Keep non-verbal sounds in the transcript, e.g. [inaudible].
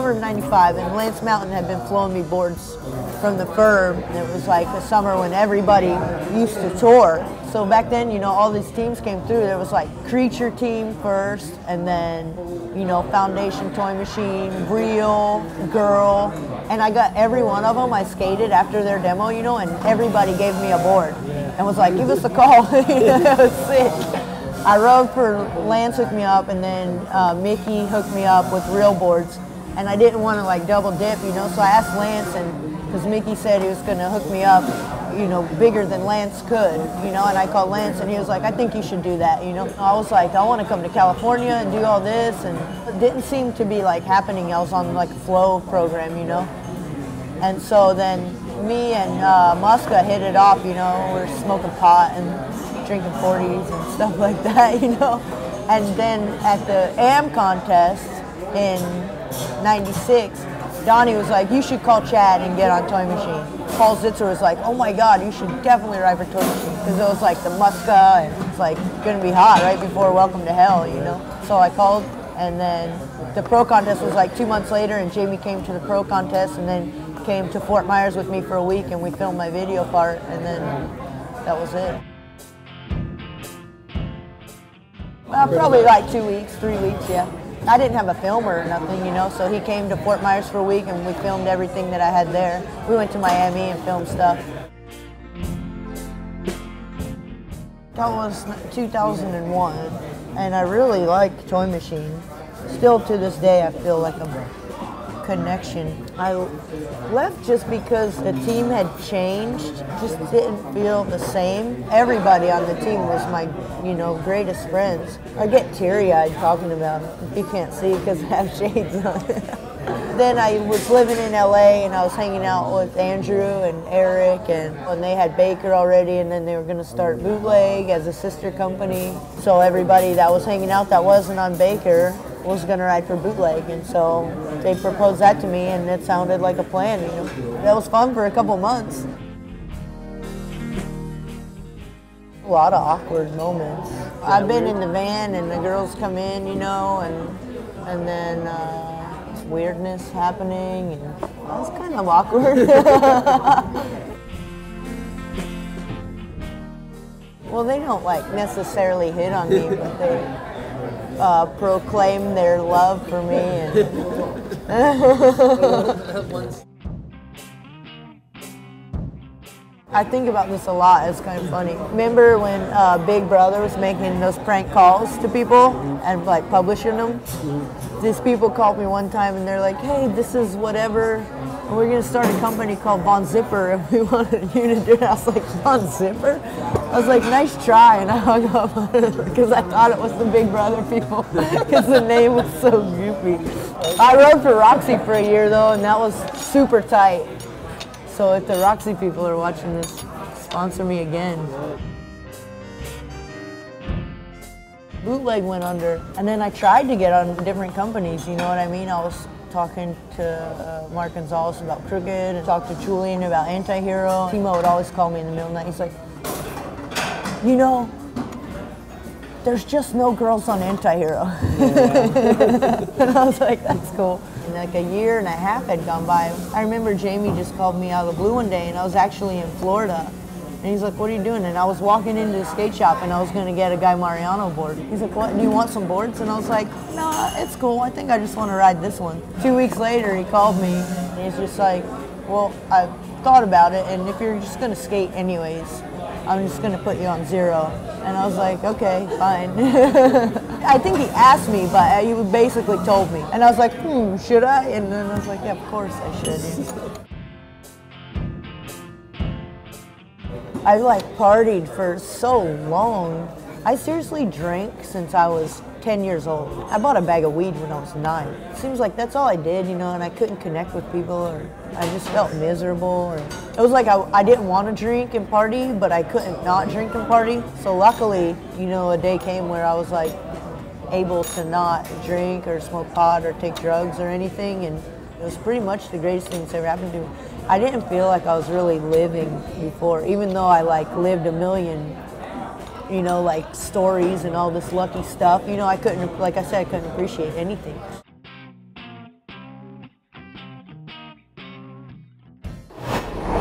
summer of 95 and Lance Mountain had been flowing me boards from the firm. It was like the summer when everybody used to tour. So back then, you know, all these teams came through. There was like Creature Team first, and then, you know, Foundation Toy Machine, Real, Girl, and I got every one of them. I skated after their demo, you know, and everybody gave me a board and was like, give us a call. [laughs] sick. I rode for Lance hooked me up, and then uh, Mickey hooked me up with real boards, and I didn't want to like double dip, you know. So I asked Lance, and because Mickey said he was going to hook me up, you know, bigger than Lance could, you know. And I called Lance, and he was like, I think you should do that, you know. I was like, I want to come to California and do all this, and it didn't seem to be like happening. I was on like a flow program, you know. And so then me and uh, Muska hit it off, you know. We're smoking pot and drinking 40s and [laughs] stuff like that, you know. And then at the AM contest in 96, Donnie was like, you should call Chad and get on Toy Machine. Paul Zitzer was like, oh my God, you should definitely ride for Toy Machine. Because it was like the Muska and it's like going to be hot right before Welcome to Hell, you know? So I called and then the pro contest was like two months later and Jamie came to the pro contest and then came to Fort Myers with me for a week and we filmed my video part and then that was it. Well, probably like two weeks, three weeks, yeah. I didn't have a filmer or nothing, you know, so he came to Fort Myers for a week and we filmed everything that I had there. We went to Miami and filmed stuff. That was 2001, and I really liked Toy Machine. Still to this day, I feel like I'm connection. I left just because the team had changed, just didn't feel the same. Everybody on the team was my, you know, greatest friends. I get teary-eyed talking about it. You can't see because I have [laughs] shades on. [laughs] then I was living in LA and I was hanging out with Andrew and Eric and when they had Baker already and then they were going to start Bootleg as a sister company. So everybody that was hanging out that wasn't on Baker was going to ride for bootleg, and so they proposed that to me, and it sounded like a plan. You know, that was fun for a couple months. A lot of awkward moments. I've been in the van, and the girls come in, you know, and and then uh, weirdness happening, and that's kind of awkward. [laughs] well, they don't like necessarily hit on me, but they uh, proclaim their love for me. [laughs] I think about this a lot. It's kind of funny. Remember when uh, Big Brother was making those prank calls to people and like publishing them? These people called me one time and they're like, "Hey, this is whatever. We're gonna start a company called Von Zipper, and we [laughs] wanted you to do it." I was like, "Von Zipper?" I was like, "Nice try," and I hung up because [laughs] I thought it was the Big Brother people [laughs] because the name was so goofy. I rode for Roxy for a year though, and that was super tight. So if the Roxy people are watching this, sponsor me again. Bootleg went under, and then I tried to get on different companies, you know what I mean? I was talking to uh, Mark Gonzalez about Crooked, and talked to Julian about Anti-Hero. Timo would always call me in the middle of the night. He's like, you know, there's just no girls on Anti-Hero. Yeah. [laughs] and I was like, that's cool. And like a year and a half had gone by. I remember Jamie just called me out of the blue one day and I was actually in Florida. And he's like, what are you doing? And I was walking into the skate shop and I was going to get a Guy Mariano board. He's like, what, do you want some boards? And I was like, no, it's cool. I think I just want to ride this one. Two weeks later, he called me and he's just like, well, I thought about it and if you're just going to skate anyways, I'm just going to put you on zero. And I was like, okay, fine. [laughs] I think he asked me, but he basically told me. And I was like, hmm, should I? And then I was like, yeah, of course I should. I like partied for so long. I seriously drank since I was 10 years old. I bought a bag of weed when I was nine. It seems like that's all I did, you know, and I couldn't connect with people or I just felt miserable. Or it was like I, I didn't want to drink and party, but I couldn't not drink and party. So luckily, you know, a day came where I was like able to not drink or smoke pot or take drugs or anything. And it was pretty much the greatest thing that's ever happened to me. I didn't feel like I was really living before, even though I like lived a million you know, like stories and all this lucky stuff. You know, I couldn't, like I said, I couldn't appreciate anything.